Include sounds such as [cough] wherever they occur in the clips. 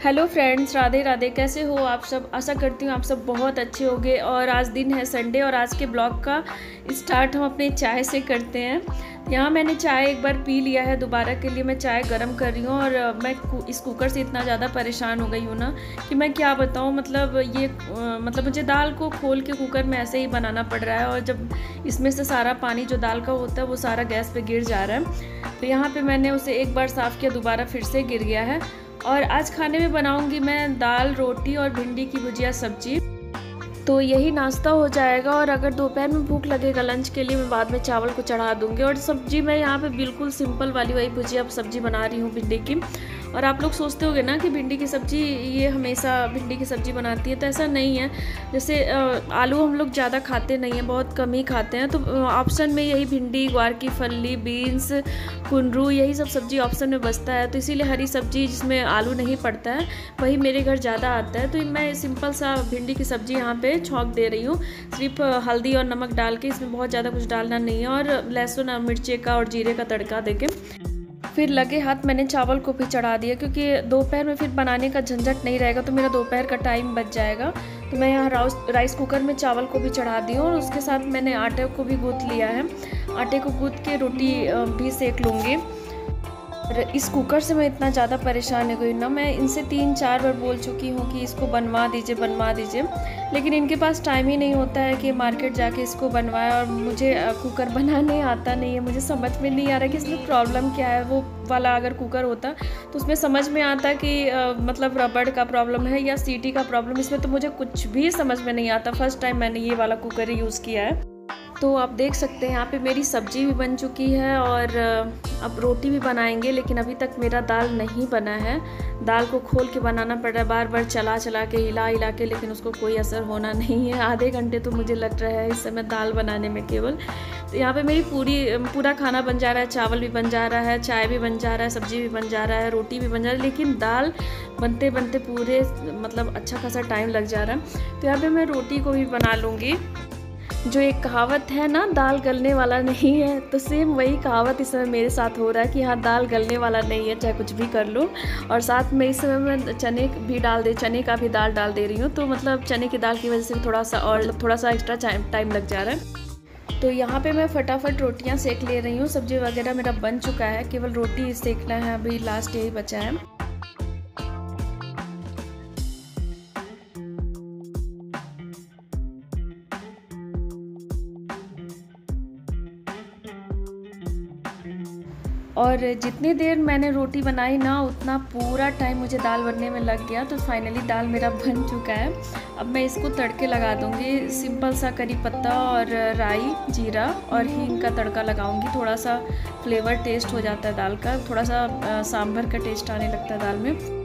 Hello friends Radhe Radhe, कैसे हो आप सब? आशा करती हूँ आप सब बहुत अच्छे होंगे और आज दिन है संडे और आज के ब्लॉग का स्टार्ट हम अपने चाय से करते हैं। यहाँ मैंने चाय एक बार पी लिया है दोबारा के लिए मैं चाय गर्म कर रही हूँ और मैं इस कुकर से इतना ज़्यादा परेशान हो गई हूँ ना कि मैं क्या बताऊँ मतलब ये मतलब मुझे दाल को खोल के कुकर में ऐसे ही बनाना पड़ रहा है और जब इसमें से सारा पानी जो दाल का होता है वो सारा गैस पे गिर जा रहा है। तो यहाँ पे मैंने उसे एक बार साफ़ किया, दोबारा फिर से गिर गया है। और आज खाने में बनाऊँगी मैं दाल, रोटी और भिंडी की भुजिया सब्ज़ी। तो यही नाश्ता हो जाएगा और अगर दोपहर में भूख लगेगा लंच के लिए, मैं बाद में चावल को चढ़ा दूँगी। और सब्ज़ी मैं यहाँ पे बिल्कुल सिंपल वाली वही भुजिया सब्ज़ी बना रही हूँ भिंडी की। और आप लोग सोचते होगे ना कि भिंडी की सब्ज़ी, ये हमेशा भिंडी की सब्ज़ी बनाती है तो ऐसा नहीं है। जैसे आलू हम लोग ज़्यादा खाते नहीं हैं, बहुत कम ही खाते हैं तो ऑप्शन में यही भिंडी, ग्वार की फली बीन्स कुंडरू यही सब सब्ज़ी ऑप्शन में बचता है। तो इसीलिए हरी सब्ज़ी जिसमें आलू नहीं पड़ता है, वही मेरे घर ज़्यादा आता है। तो मैं सिंपल सा भिंडी की सब्ज़ी यहाँ पे छौंक दे रही हूँ। सिर्फ़ हल्दी और नमक डाल के इसमें बहुत ज़्यादा कुछ डालना नहीं है और लहसुन और मिर्ची का और जीरे का तड़का दे के फिर लगे हाथ मैंने चावल को भी चढ़ा दिया, क्योंकि दोपहर में फिर बनाने का झंझट नहीं रहेगा तो मेरा दोपहर का टाइम बच जाएगा। तो मैं यहाँ राइस कुकर में चावल को भी चढ़ा दी हूँ और उसके साथ मैंने आटे को भी गूँथ लिया है। आटे को गूँथ के रोटी भी सेक लूँगी। इस कुकर से मैं इतना ज़्यादा परेशान हो गई ना। मैं इनसे तीन चार बार बोल चुकी हूँ कि इसको बनवा दीजिए बनवा दीजिए। लेकिन इनके पास टाइम ही नहीं होता है कि मार्केट जाके इसको बनवाए और मुझे कुकर [laughs] बनाने आता नहीं है। मुझे समझ में नहीं आ रहा कि इसमें प्रॉब्लम क्या है। वो वाला अगर कुकर होता तो उसमें समझ में आता कि आ, मतलब रबड़ का प्रॉब्लम है या सीटी का प्रॉब्लम इसमें तो मुझे कुछ भी समझ में नहीं आता। फ़र्स्ट टाइम मैंने ये वाला कुकर यूज़ किया है। तो आप देख सकते हैं, यहाँ पे मेरी सब्ज़ी भी बन चुकी है और अब रोटी भी बनाएँगे, लेकिन अभी तक मेरा दाल नहीं बना है। दाल को खोल के बनाना पड़ रहा है बार बार चला चला के हिला हिला के, लेकिन उसको कोई असर होना नहीं है। आधे घंटे तो मुझे लग रहा है इस समय दाल बनाने में केवल। तो यहाँ पे मेरी पूरी पूरा खाना बन जा रहा है, चावल भी बन जा रहा है, चाय भी बन जा रहा है, सब्ज़ी भी बन जा रहा है, रोटी भी बन जा रहा है, लेकिन दाल बनते बनते पूरे मतलब अच्छा खासा टाइम लग जा रहा है। तो यहाँ पर मैं रोटी को भी बना लूँगी। जो एक कहावत है ना, दाल गलने वाला नहीं है तो सेम वही कहावत इस समय मेरे साथ हो रहा है कि हाँ दाल गलने वाला नहीं है, चाहे कुछ भी कर लो। और साथ में इस समय मैं चने भी डाल दे, चने का भी दाल डाल दे रही हूँ तो मतलब चने की दाल की वजह से थोड़ा सा और थोड़ा सा एक्स्ट्रा टाइम लग जा रहा है। तो यहाँ पे मैं फटाफट रोटियाँ सेक ले रही हूँ, सब्ज़ी वगैरह मेरा बन चुका है, केवल रोटी सेकना है, अभी लास्ट यही बचा है। और जितनी देर मैंने रोटी बनाई ना, उतना पूरा टाइम मुझे दाल बनने में लग गया। तो फाइनली दाल मेरा [laughs] बन चुका है। अब मैं इसको तड़के लगा दूँगी। सिंपल सा करी पत्ता और राई, जीरा और हींग का तड़का लगाऊँगी। थोड़ा सा फ्लेवर टेस्ट हो जाता है दाल का। थोड़ा सा सांभर का टेस्ट आने लगता है दाल में।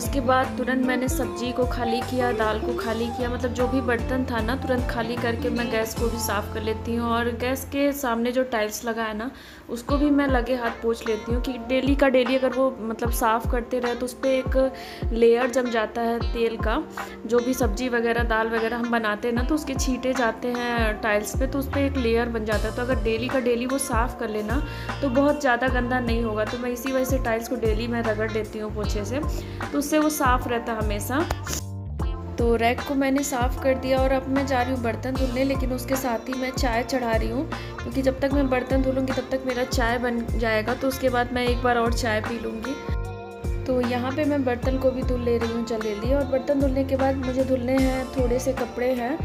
उसके बाद तुरंत मैंने सब्ज़ी को खाली किया, दाल को खाली किया मतलब जो भी बर्तन था ना, तुरंत खाली करके मैं गैस को भी साफ़ कर लेती हूँ और गैस के सामने जो टाइल्स लगा है ना, उसको भी मैं लगे हाथ पोछ लेती हूँ कि डेली का डेली अगर वो मतलब साफ़ करते रहे तो उस पर एक लेयर जम जाता है तेल का। जो भी सब्ज़ी वगैरह, दाल वगैरह हम बनाते हैं ना तो उसके छीटे जाते हैं टाइल्स पर तो उस पर एक लेयर बन जाता है। तो अगर डेली का डेली वो साफ़ कर लेना तो बहुत ज़्यादा गंदा नहीं होगा। तो मैं इसी वजह से टाइल्स को डेली मैं रगड़ देती हूँ पोछे से। तो उससे वो साफ़ रहता हमेशा। तो रैक को मैंने साफ़ कर दिया और अब मैं जा रही हूँ बर्तन धुलने, लेकिन उसके साथ ही मैं चाय चढ़ा रही हूँ, क्योंकि जब तक मैं बर्तन धुलूँगी, तब तक मेरा चाय बन जाएगा तो उसके बाद मैं एक बार और चाय पी लूँगी। तो यहाँ पे मैं बर्तन को भी धुल ले रही हूँ जलेली और बर्तन धुलने के बाद मुझे धुलने हैं, थोड़े से कपड़े हैं।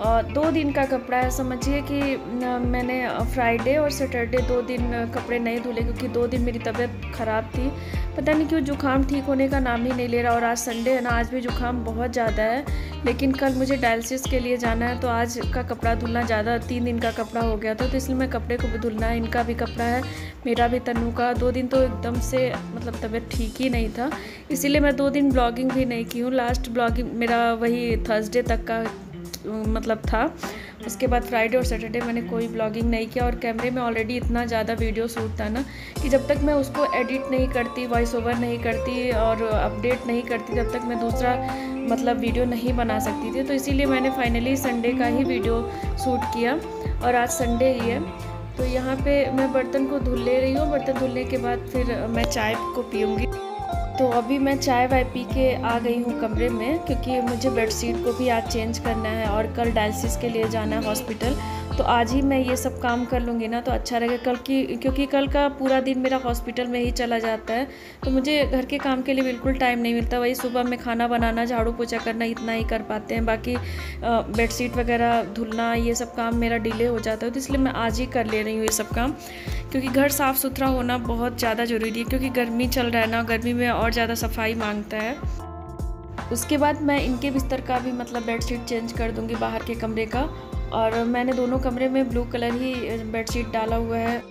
दो दिन का कपड़ा है, समझिए कि मैंने फ्राइडे और सैटरडे दो दिन कपड़े नहीं धुले क्योंकि दो दिन मेरी तबीयत ख़राब थी। पता नहीं क्यों जुकाम ठीक होने का नाम ही नहीं ले रहा और आज संडे है ना, आज भी जुकाम बहुत ज़्यादा है, लेकिन कल मुझे डायलिसिस के लिए जाना है तो आज का कपड़ा धुलना ज़्यादा, तीन दिन का कपड़ा हो गया था तो इसलिए मैं कपड़े को भी धुलना है, इनका भी कपड़ा है, मेरा भी तनु का, दो दिन तो एकदम से मतलब तबीयत ठीक ही नहीं था, इसीलिए मैं दो दिन ब्लॉगिंग भी नहीं की हूँ लास्ट ब्लॉगिंग मेरा वही थर्सडे तक का मतलब था। उसके बाद फ्राइडे और सैटरडे मैंने कोई ब्लॉगिंग नहीं किया और कैमरे में ऑलरेडी इतना ज़्यादा वीडियो शूट था ना कि जब तक मैं उसको एडिट नहीं करती वॉइस ओवर नहीं करती और अपडेट नहीं करती, तब तक मैं दूसरा मतलब वीडियो नहीं बना सकती थी। तो इसीलिए मैंने फाइनली संडे का ही वीडियो शूट किया और आज संडे ही है। तो यहाँ पे मैं बर्तन को धुल ले रही हूँ, बर्तन धुलने के बाद फिर मैं चाय को पीऊँगी। तो अभी मैं चाय वाय पी के आ गई हूँ कमरे में, क्योंकि मुझे बेडशीट को भी आज चेंज करना है और कल डायलिसिस के लिए जाना है हॉस्पिटल। तो आज ही मैं ये सब काम कर लूँगी ना तो अच्छा रहेगा। कल की, क्योंकि कल का पूरा दिन मेरा हॉस्पिटल में ही चला जाता है। तो मुझे घर के काम के लिए बिल्कुल टाइम नहीं मिलता। वही सुबह में खाना बनाना, झाड़ू पोछा करना इतना ही कर पाते हैं। बाकी बेडशीट वगैरह धुलना, ये सब काम मेरा डिले हो जाता है। तो इसलिए मैं आज ही कर ले रही हूँ ये सब काम। क्योंकि घर साफ़ सुथरा होना बहुत ज़्यादा ज़रूरी है। क्योंकि गर्मी चल रहा है ना, गर्मी में और ज़्यादा सफ़ाई माँगता है। उसके बाद मैं इनके बिस्तर का भी मतलब बेडशीट चेंज कर दूँगी बाहर के कमरे का। और मैंने दोनों कमरे में ब्लू कलर ही बेडशीट डाला हुआ है।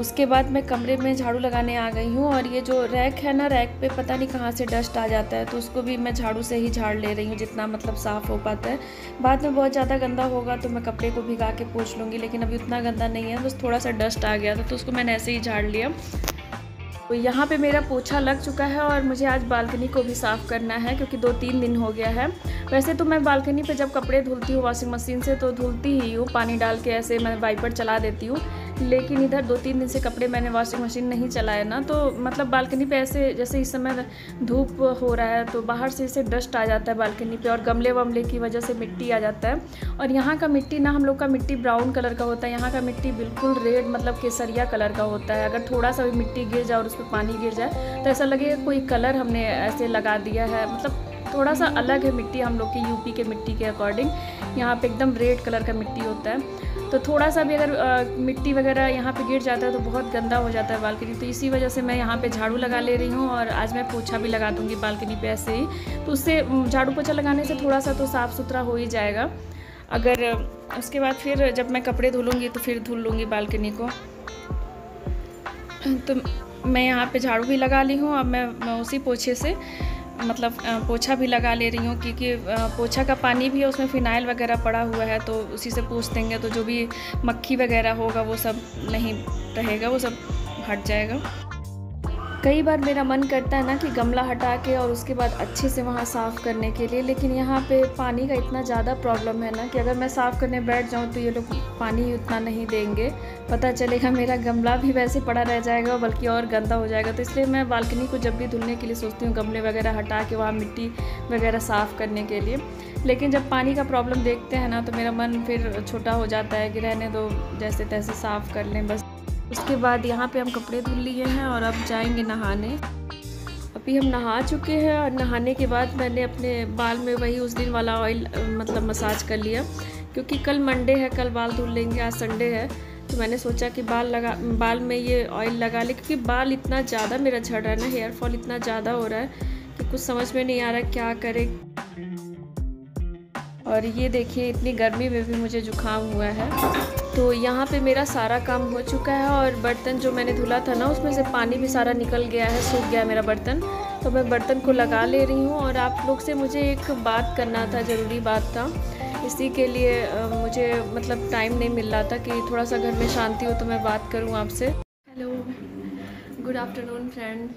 उसके बाद मैं कमरे में झाड़ू लगाने आ गई हूँ और ये जो रैक है ना, रैक पे पता नहीं कहाँ से डस्ट आ जाता है तो उसको भी मैं झाड़ू से ही झाड़ ले रही हूँ जितना मतलब साफ़ हो पाता है। बाद में बहुत ज़्यादा गंदा होगा तो मैं कपड़े को भिगा के पोछ लूँगी, लेकिन अभी उतना गंदा नहीं है, बस थोड़ा सा डस्ट आ गया था तो उसको मैंने ऐसे ही झाड़ लिया। तो यहाँ पे मेरा पोछा लग चुका है और मुझे आज बालकनी को भी साफ़ करना है क्योंकि दो तीन दिन हो गया है। वैसे तो मैं बालकनी पे जब कपड़े धुलती हूँ वॉशिंग मशीन से तो धुलती ही हूँ, पानी डाल के ऐसे मैं वाइपर चला देती हूँ। लेकिन इधर दो तीन दिन से कपड़े मैंने वॉशिंग मशीन नहीं चलाया ना तो मतलब बालकनी पे ऐसे, जैसे इस समय धूप हो रहा है तो बाहर से इसे डस्ट आ जाता है बालकनी पे और गमले वमले की वजह से मिट्टी आ जाता है। और यहाँ का मिट्टी ना, हम लोग का मिट्टी ब्राउन कलर का होता है, यहाँ का मिट्टी बिल्कुल रेड मतलब केसरिया कलर का होता है। अगर थोड़ा सा भी मिट्टी गिर जाए और उस पर पानी गिर जाए तो ऐसा लगे कोई कलर हमने ऐसे लगा दिया है मतलब थोड़ा सा अलग है मिट्टी हम लोग की यूपी के मिट्टी के अकॉर्डिंग। यहाँ पे एकदम रेड कलर का मिट्टी होता है। तो थोड़ा सा भी अगर आ, मिट्टी वगैरह यहाँ पे गिर जाता है तो बहुत गंदा हो जाता है बालकनी। तो इसी वजह से मैं यहाँ पे झाड़ू लगा ले रही हूँ और आज मैं पोछा भी लगा दूँगी बालकनी पे ऐसे ही। तो उससे झाड़ू पोछा लगाने से थोड़ा सा तो साफ़ सुथरा हो ही जाएगा। अगर उसके बाद फिर जब मैं कपड़े धुलूँगी तो फिर धुल लूँगी बालकनी को। तो मैं यहाँ पे झाड़ू भी लगा ली हूँ अब मैं, मैं उसी पोछे से मतलब पोछा भी लगा ले रही हूँ क्योंकि पोछा का पानी भी है, उसमें फ़िनाइल वगैरह पड़ा हुआ है तो उसी से पूछ देंगे तो जो भी मक्खी वगैरह होगा, वो सब नहीं रहेगा, वो सब हट जाएगा। कई बार मेरा मन करता है ना कि गमला हटा के और उसके बाद अच्छे से वहाँ साफ़ करने के लिए, लेकिन यहाँ पे पानी का इतना ज़्यादा प्रॉब्लम है ना कि अगर मैं साफ़ करने बैठ जाऊँ तो ये लोग पानी उतना नहीं देंगे। पता चलेगा मेरा गमला भी वैसे पड़ा रह जाएगा बल्कि और गंदा हो जाएगा। तो इसलिए मैं बालकनी को जब भी धुलने के लिए सोचती हूँ, गमले वगैरह हटा के वहाँ मिट्टी वगैरह साफ़ करने के लिए। लेकिन जब पानी का प्रॉब्लम देखते हैं ना तो मेरा मन फिर छोटा हो जाता है कि रहने दो, जैसे तैसे साफ़ कर लें, बस। उसके बाद यहाँ पे हम कपड़े धुल लिए हैं और अब जाएँगे नहाने। अभी हम नहा चुके हैं और नहाने के बाद मैंने अपने बाल में वही उस दिन वाला ऑयल मतलब मसाज कर लिया। क्योंकि कल मंडे है, कल बाल धुल लेंगे, आज संडे है। तो मैंने सोचा कि बाल लगा, बाल में ये ऑयल लगा ले, क्योंकि बाल इतना ज़्यादा मेरा झड़ रहा है ना हेयर फॉल इतना ज़्यादा हो रहा है कि कुछ समझ में नहीं आ रहा क्या करे। और ये देखिए, इतनी गर्मी में भी मुझे जुकाम हुआ है। तो यहाँ पे मेरा सारा काम हो चुका है और बर्तन जो मैंने धुला था ना, उसमें से पानी भी सारा निकल गया है, सूख गया मेरा बर्तन। तो मैं बर्तन को लगा ले रही हूँ और आप लोग से मुझे एक बात करना था, ज़रूरी बात था। इसी के लिए मुझे मतलब टाइम नहीं मिल रहा था कि थोड़ा सा घर में शांति हो तो मैं बात करूँ आपसे। हेलो गुड आफ्टरनून फ्रेंड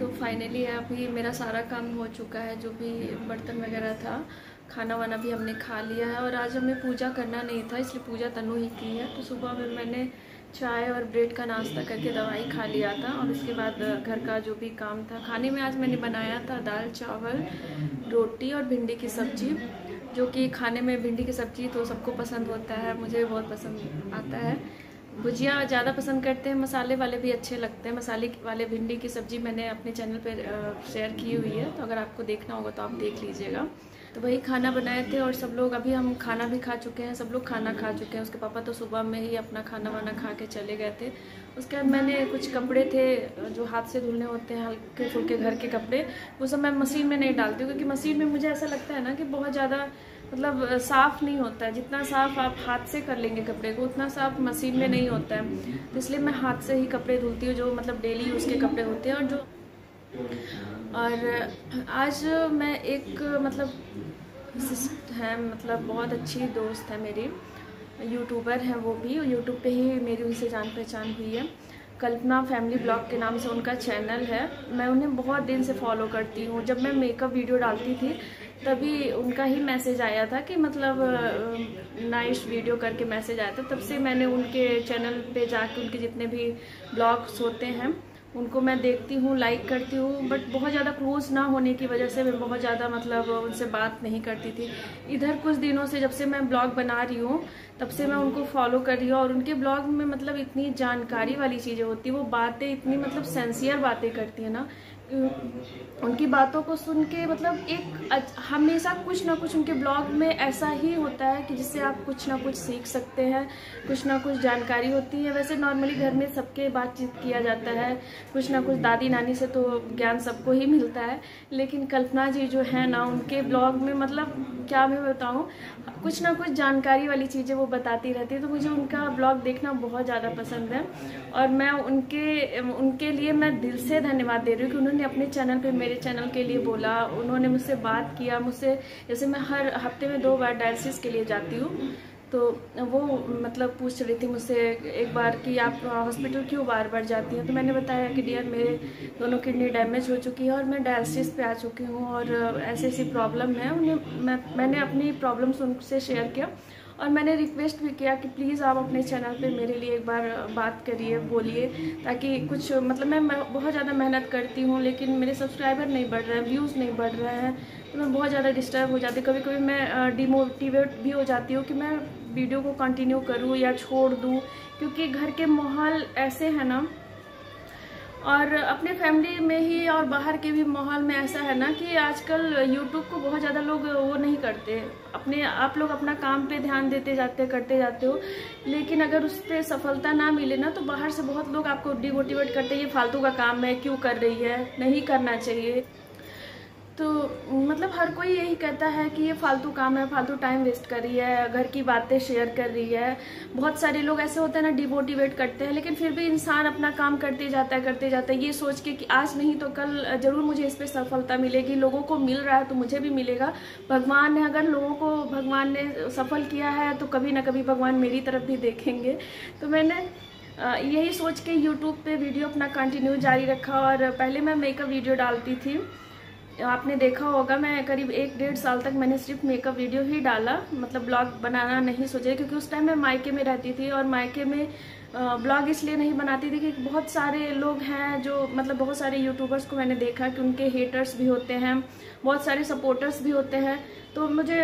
तो फाइनली अभी मेरा सारा काम हो चुका है, जो भी बर्तन वगैरह था। खाना वाना भी हमने खा लिया है और आज हमें पूजा करना नहीं था, इसलिए पूजा तनु ही की है। तो सुबह में मैंने चाय और ब्रेड का नाश्ता करके दवाई खा लिया था और उसके बाद घर का जो भी काम था, खाने में आज मैंने बनाया था दाल, चावल, रोटी और भिंडी की सब्ज़ी, जो कि खाने में भिंडी की सब्ज़ी तो सबको पसंद होता है, मुझे भी बहुत पसंद आता है। भुजिया ज़्यादा पसंद करते हैं, मसाले वाले भी अच्छे लगते हैं। मसाले वाले भिंडी की सब्ज़ी मैंने अपने चैनल पर शेयर की हुई है तो अगर आपको देखना होगा तो आप देख लीजिएगा। तो वही खाना बनाए थे और सब लोग, अभी हम खाना भी खा चुके हैं, सब लोग खाना खा चुके हैं। उसके पापा तो सुबह में ही अपना खाना वाना खा के चले गए थे। उसके बाद मैंने कुछ कपड़े थे, जो हाथ से धुलने होते हैं, हल्के फुल्के घर के कपड़े, वो सब मैं मशीन में नहीं डालती हूँ, क्योंकि मशीन में मुझे ऐसा लगता है ना कि बहुत ज़्यादा मतलब साफ़ नहीं होता है। जितना साफ़ आप हाथ से कर लेंगे कपड़े को, उतना साफ़ मशीन में नहीं होता है। तो इसलिए मैं हाथ से ही कपड़े धुलती हूँ, जो मतलब डेली यूज़ के कपड़े होते हैं और जो और आज मैं एक मतलब है मतलब बहुत अच्छी दोस्त है मेरी यूट्यूबर हैं वो भी यूट्यूब पे ही मेरी उनसे जान पहचान हुई है। कल्पना फैमिली ब्लॉग के नाम से उनका चैनल है। मैं उन्हें बहुत दिन से फॉलो करती हूँ। जब मैं मेकअप वीडियो डालती थी, तभी उनका ही मैसेज आया था कि मतलब नाइस वीडियो करके मैसेज आया था। तब से मैंने उनके चैनल पे जाके उनके जितने भी ब्लॉग्स होते हैं उनको मैं देखती हूँ लाइक करती हूँ बट बहुत ज़्यादा क्लोज ना होने की वजह से मैं बहुत ज़्यादा मतलब उनसे बात नहीं करती थी। इधर कुछ दिनों से जब से मैं ब्लॉग बना रही हूँ, तब से मैं उनको फॉलो कर रही हूँ और उनके ब्लॉग में मतलब इतनी जानकारी वाली चीज़ें होती है, वो बातें इतनी मतलब सेंसियर बातें करती है ना उनकी बातों को सुन के मतलब एक हमेशा कुछ ना कुछ उनके ब्लॉग में ऐसा ही होता है कि जिससे आप कुछ ना कुछ सीख सकते हैं, कुछ ना कुछ जानकारी होती है। वैसे नॉर्मली घर में सबके बातचीत किया जाता है, कुछ ना कुछ दादी नानी से तो ज्ञान सबको ही मिलता है, लेकिन कल्पना जी जो है ना, उनके ब्लॉग में मतलब क्या मैं बताऊँ कुछ ना कुछ जानकारी वाली चीज़ें वो बताती रहती है तो मुझे उनका ब्लॉग देखना बहुत ज़्यादा पसंद है। और मैं उनके उनके लिए मैं दिल से धन्यवाद दे रही हूँ कि उन्होंने अपने चैनल पे, मेरे चैनल के लिए बोला, उन्होंने मुझसे बात किया, मुझसे, जैसे मैं हर हफ़्ते में दो बार डायलिसिस के लिए जाती हूँ। तो वो मतलब पूछ रही थी मुझसे एक बार कि आप हॉस्पिटल क्यों बार बार जाती हैं? तो मैंने बताया कि डियर, मेरे दोनों किडनी डैमेज हो चुकी है और मैं डायलिसिस पे आ चुकी हूँ और ऐसी ऐसी प्रॉब्लम है। उन्हें मैं, मैंने अपनी प्रॉब्लम्स उनसे शेयर किया और मैंने रिक्वेस्ट भी किया कि प्लीज़ आप अपने चैनल पे मेरे लिए एक बार बात करिए, बोलिए, ताकि कुछ मतलब मैं बहुत ज़्यादा मेहनत करती हूँ, लेकिन मेरे सब्सक्राइबर नहीं बढ़ रहे हैं, व्यूज़ नहीं बढ़ रहे हैं तो मैं बहुत ज़्यादा डिस्टर्ब हो जाती कभी कभी मैं डिमोटिवेट भी हो जाती हूँ कि मैं वीडियो को कंटिन्यू करूँ या छोड़ दूँ, क्योंकि घर के माहौल ऐसे हैं ना, और अपने फैमिली में ही और बाहर के भी माहौल में ऐसा है ना कि आजकल यूट्यूब को बहुत ज़्यादा लोग वो नहीं करते, अपने, आप लोग अपना काम पे ध्यान देते जाते, करते जाते हो, लेकिन अगर उस पर सफलता ना मिले ना तो बाहर से बहुत लोग आपको डिमोटिवेट करते ये फालतू का काम है, क्यों कर रही है, नहीं करना चाहिए। तो मतलब हर कोई यही कहता है कि ये फालतू काम है, फालतू टाइम वेस्ट कर रही है, घर की बातें शेयर कर रही है। बहुत सारे लोग ऐसे होते हैं ना डिमोटिवेट करते हैं, लेकिन फिर भी इंसान अपना काम करते जाता है, करते जाता है। ये सोच के कि आज नहीं तो कल ज़रूर मुझे इस पर सफलता मिलेगी, लोगों को मिल रहा है तो मुझे भी मिलेगा। भगवान ने अगर लोगों को, भगवान ने सफल किया है तो कभी ना कभी भगवान मेरी तरफ़ भी देखेंगे। तो मैंने यही सोच के यूट्यूब पे वीडियो अपना कंटिन्यू जारी रखा और पहले मैं मेकअप वीडियो डालती थी। आपने देखा होगा, मैं करीब एक डेढ़ साल तक मैंने सिर्फ़ मेकअप वीडियो ही डाला मतलब ब्लॉग बनाना नहीं सोचा, क्योंकि उस टाइम मैं मायके में रहती थी और मायके में ब्लॉग इसलिए नहीं बनाती थी कि बहुत सारे लोग हैं जो मतलब बहुत सारे यूट्यूबर्स को मैंने देखा कि उनके हेटर्स भी होते हैं, बहुत सारे सपोर्टर्स भी होते हैं। तो मुझे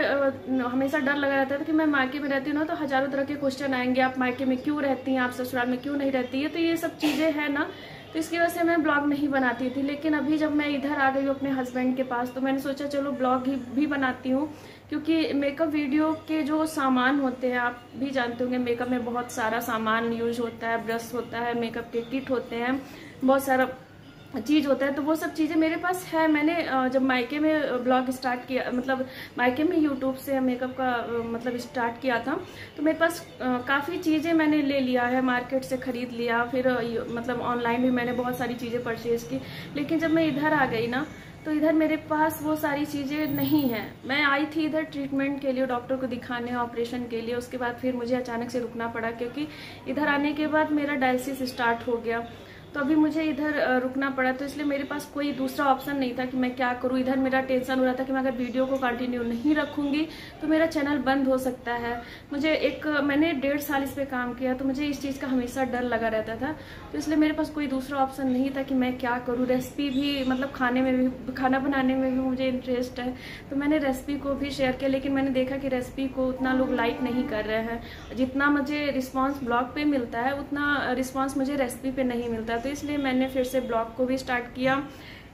हमेशा डर लगा रहता था कि मैं मायके में रहती हूँ ना तो हज़ारों तरह के क्वेश्चन आएँगे, आप मायके में क्यों रहती हैं, आप ससुराल में क्यों नहीं रहती है? तो ये सब चीज़ें हैं ना तो इसकी वजह से मैं ब्लॉग नहीं बनाती थी, लेकिन अभी जब मैं इधर आ गई हूँ अपने हस्बैंड के पास तो मैंने सोचा चलो ब्लॉग ही, भी बनाती हूँ, क्योंकि मेकअप वीडियो के जो सामान होते हैं, आप भी जानते होंगे मेकअप में बहुत सारा सामान यूज़ होता है ब्रश होता है मेकअप के किट होते हैं, बहुत सारा चीज़ होता है तो वो सब चीज़ें मेरे पास है। मैंने जब मायके में ब्लॉग स्टार्ट किया मतलब मायके में यूट्यूब से मेकअप का मतलब स्टार्ट किया था तो मेरे पास काफ़ी चीज़ें मैंने ले लिया है, मार्केट से ख़रीद लिया, फिर मतलब ऑनलाइन भी मैंने बहुत सारी चीज़ें परचेज़ की, लेकिन जब मैं इधर आ गई ना तो इधर मेरे पास वो सारी चीज़ें नहीं हैं। मैं आई थी इधर ट्रीटमेंट के लिए, डॉक्टर को दिखाने, ऑपरेशन के लिए, उसके बाद फिर मुझे अचानक से रुकना पड़ा, क्योंकि इधर आने के बाद मेरा डायलिसिस स्टार्ट हो गया। तो अभी मुझे इधर रुकना पड़ा तो इसलिए मेरे पास कोई दूसरा ऑप्शन नहीं था कि मैं क्या करूँ। इधर मेरा टेंशन हो रहा था कि मैं अगर वीडियो को कंटिन्यू नहीं रखूँगी तो मेरा चैनल बंद हो सकता है। मुझे एक, मैंने डेढ़ साल इस पर काम किया तो मुझे इस चीज़ का हमेशा डर लगा रहता था। तो इसलिए मेरे पास कोई दूसरा ऑप्शन नहीं था कि मैं क्या करूँ। रेसिपी भी मतलब खाने में भी, खाना बनाने में भी मुझे इंटरेस्ट है। तो मैंने रेसिपी को भी शेयर किया, लेकिन मैंने देखा कि रेसिपी को उतना लोग लाइक नहीं कर रहे हैं। जितना मुझे रिस्पॉन्स ब्लॉग पे मिलता है, उतना रिस्पॉन्स मुझे रेसिपी पे नहीं मिलता। तो इसलिए मैंने फिर से ब्लॉग को भी स्टार्ट किया।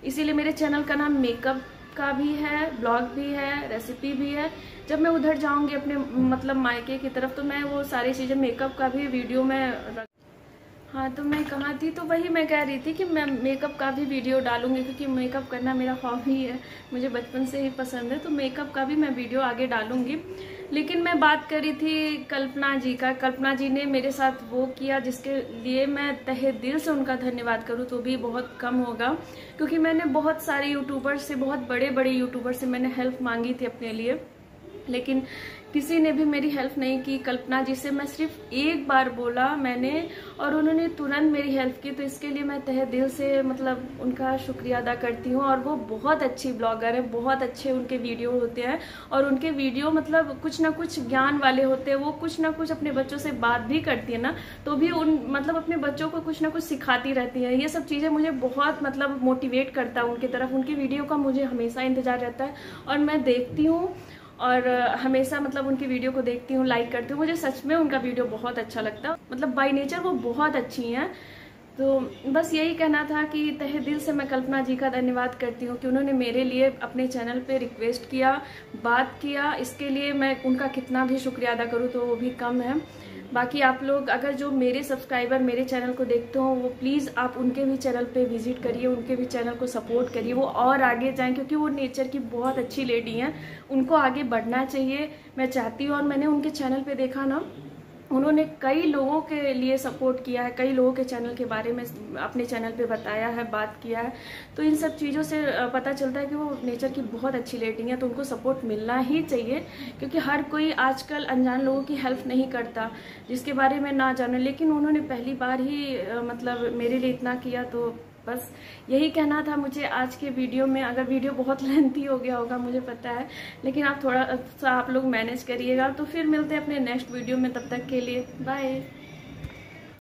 इसीलिए मेरे चैनल का नाम मेकअप का भी है, ब्लॉग भी है, रेसिपी भी है। जब मैं उधर जाऊँगी अपने मतलब मायके की तरफ़ तो मैं वो सारी चीज़ें मेकअप का भी वीडियो में रख हाँ तो मैं कहाँ थी? तो वही मैं कह रही थी कि मैं मेकअप का भी वीडियो डालूँगी, क्योंकि मेकअप करना मेरा [laughs] हॉबी है, मुझे बचपन से ही पसंद है तो मेकअप का भी मैं वीडियो आगे डालूँगी। लेकिन मैं बात करी थी कल्पना जी का। कल्पना जी ने मेरे साथ वो किया जिसके लिए मैं तहे दिल से उनका धन्यवाद करूँ तो भी बहुत कम होगा। क्योंकि मैंने बहुत सारे यूट्यूबर से, बहुत बड़े बड़े यूट्यूबर से मैंने हेल्प मांगी थी अपने लिए। लेकिन किसी ने भी मेरी हेल्प नहीं की। कल्पना जी से मैं सिर्फ़ एक बार बोला मैंने और उन्होंने तुरंत मेरी हेल्प की। तो इसके लिए मैं तहे दिल से मतलब उनका शुक्रिया अदा करती हूँ और वो बहुत अच्छी ब्लॉगर हैं, बहुत अच्छे उनके वीडियो होते हैं और उनके वीडियो मतलब कुछ ना कुछ ज्ञान वाले होते हैं। वो कुछ ना कुछ अपने बच्चों से बात भी करती है ना तो भी उन मतलब अपने बच्चों को कुछ ना कुछ सिखाती रहती है। ये सब चीज़ें मुझे बहुत मतलब मोटिवेट करता है उनकी तरफ़। उनकी वीडियो का मुझे हमेशा इंतज़ार रहता है और मैं देखती हूँ और हमेशा मतलब उनकी वीडियो को देखती हूँ लाइक करती हूँ। मुझे सच में उनका वीडियो बहुत अच्छा लगता। है मतलब बाई नेचर वो बहुत अच्छी हैं। तो बस यही कहना था कि तहे दिल से मैं कल्पना जी का धन्यवाद करती हूँ कि उन्होंने मेरे लिए अपने चैनल पे रिक्वेस्ट किया, बात किया। इसके लिए मैं उनका कितना भी शुक्रिया अदा करूँ तो वो भी कम है। बाकी आप लोग अगर जो मेरे सब्सक्राइबर मेरे चैनल को देखते हो, वो प्लीज़ आप उनके भी चैनल पे विज़िट करिए, उनके भी चैनल को सपोर्ट करिए, वो और आगे जाएँ, क्योंकि वो नेचर की बहुत अच्छी लेडी हैं। उनको आगे बढ़ना चाहिए। मैं चाहती हूँ और मैंने उनके चैनल पे देखा ना उन्होंने कई लोगों के लिए सपोर्ट किया है, कई लोगों के चैनल के बारे में अपने चैनल पे बताया है, बात किया है। तो इन सब चीज़ों से पता चलता है कि वो नेचर की बहुत अच्छी रेटिंग है तो उनको सपोर्ट मिलना ही चाहिए, क्योंकि हर कोई आजकल अनजान लोगों की हेल्प नहीं करता, जिसके बारे में ना जाने। लेकिन उन्होंने पहली बार ही मतलब मेरे लिए इतना किया तो बस यही कहना था मुझे आज के वीडियो में। अगर वीडियो बहुत [laughs] लेंथी हो गया होगा, मुझे पता है। लेकिन आप थोड़ा सा आप लोग मैनेज करिएगा। तो फिर मिलते हैं अपने नेक्स्ट वीडियो में। तब तक के लिए बाय